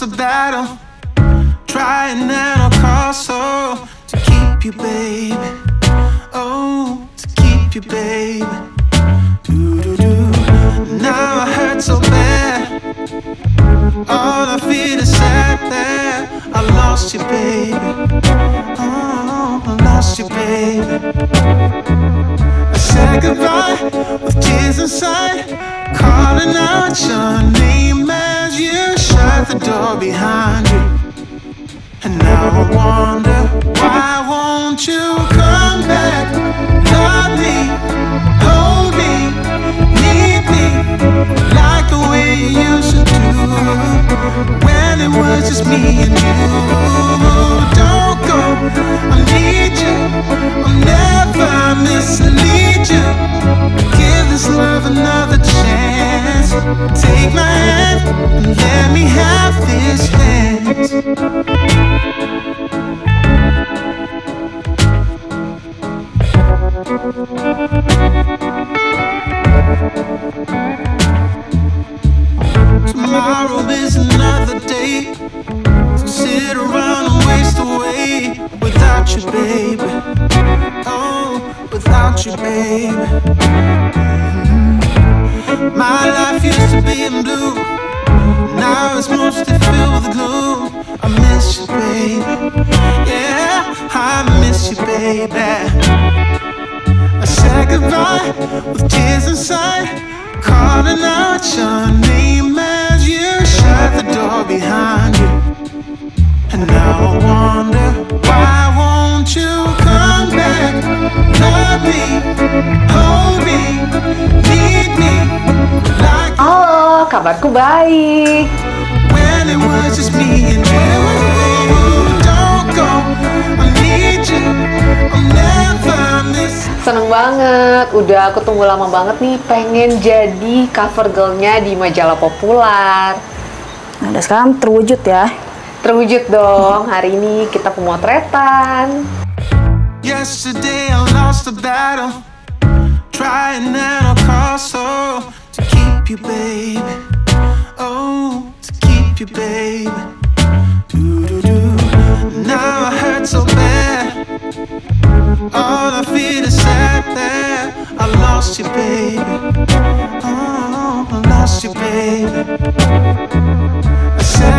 lost the battle. Trying at all costs, so to keep you, baby. Oh, to keep you, baby. Doo-doo-doo. Now I hurt so bad. All I feel is sad that I lost you, baby. Oh, I lost you, baby. I said goodbye with tears inside, calling out your name door behind you. And now I wonder why won't you Tomorrow is another day to sit around and waste away without you, baby. Oh, without you, baby. Mhm. My life used to be in blue, now it's mostly filled with gloom. I miss you, baby. Yeah, I miss you, baby. I said goodbye with tears inside, calling out your name as you shut the door behind you. And now I wonder why won't you come back? Love me, hold me, need me like Halo, kabarku baik. when it was just me and you. Don't go, I need you. I'll never miss. Seneng banget, udah aku tunggu lama banget nih pengen jadi cover girlnya di majalah populer. Nah, udah sekarang terwujud ya. Terwujud dong, hari ini kita pemotretan. Yesterday I lost the battle, trying at all costs, so to keep you, baby. Oh, to keep you, baby. Doo-doo-doo. Now I hurt so bad. All I feel is sad that I lost you, baby. Oh, I lost you, baby.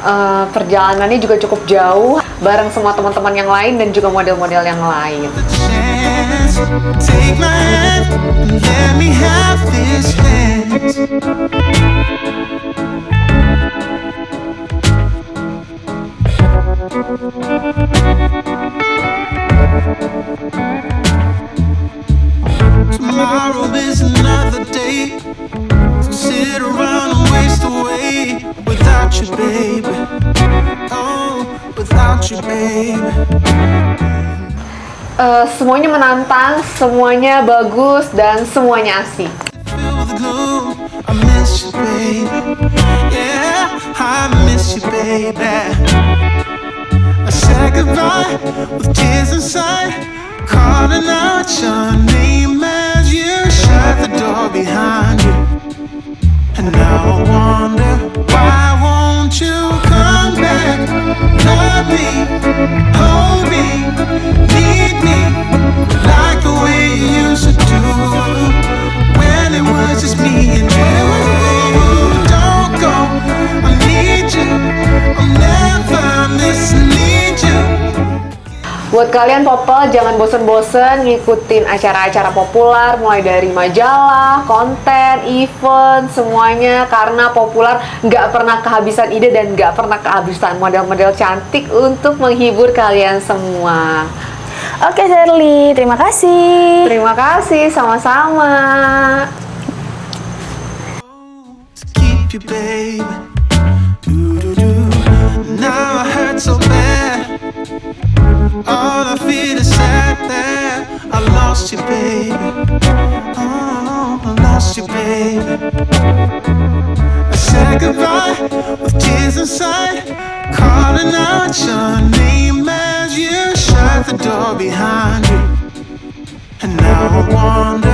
Eh, perjalanannya juga cukup jauh, bareng semua teman-teman yang lain dan juga model-model yang lain. Without you, baby. Oh, without you, baby. Eh, semuanya menantang, semuanya bagus dan semuanya asik. Feel the gloom. I miss you, baby. Yeah, I miss you, baby. I said goodbye with tears inside, calling out your hold Buat kalian popel, jangan bosen-bosen ngikutin acara-acara populer mulai dari majalah, konten, event, semuanya karena populer nggak pernah kehabisan ide dan nggak pernah kehabisan model-model cantik untuk menghibur kalian semua. Oke Shirley, terima kasih. Terima kasih, sama-sama. you, baby. Doo-doo-doo. Now I hurt so bad. All I feel is sad that I lost you, baby. Oh, I lost you, baby. I said goodbye with tears inside, calling out your name as you shut the door behind you. And now I wonder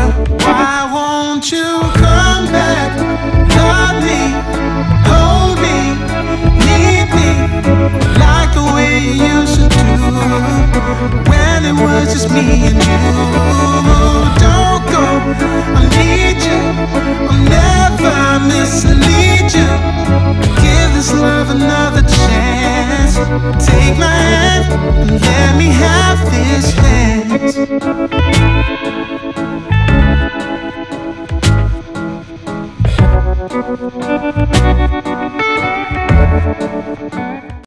Take my hand and let me have this